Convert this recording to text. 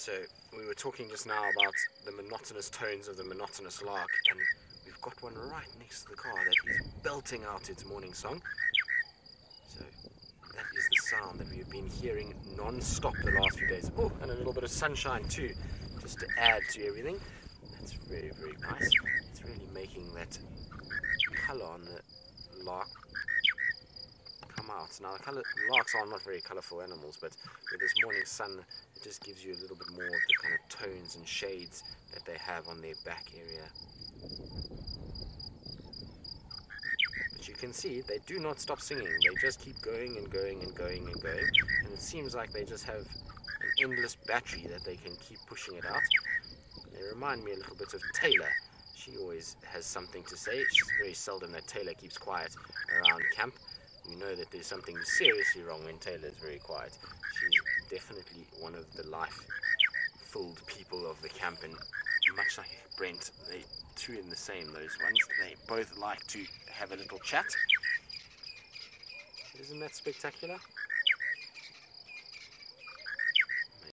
So we were talking just now about the monotonous tones of the monotonous lark, and we've got one right next to the car that is belting out its morning song. So that is the sound that we've been hearing non-stop the last few days. Oh, and a little bit of sunshine too, just to add to everything. That's very, very nice. It's really making that colour on the lark out. Now, the colour, larks are not very colourful animals, but with this morning sun, it just gives you a little bit more of the kind of tones and shades that they have on their back area. But you can see they do not stop singing. They just keep going and going and going and going. And it seems like they just have an endless battery that they can keep pushing it out. They remind me a little bit of Taylor. She always has something to say. It's very seldom that Taylor keeps quiet around camp. You know that there's something seriously wrong when Taylor is very quiet. She's definitely one of the life-filled people of the camp, and much like Brent, they two in the same. Those ones, they both like to have a little chat. Isn't that spectacular?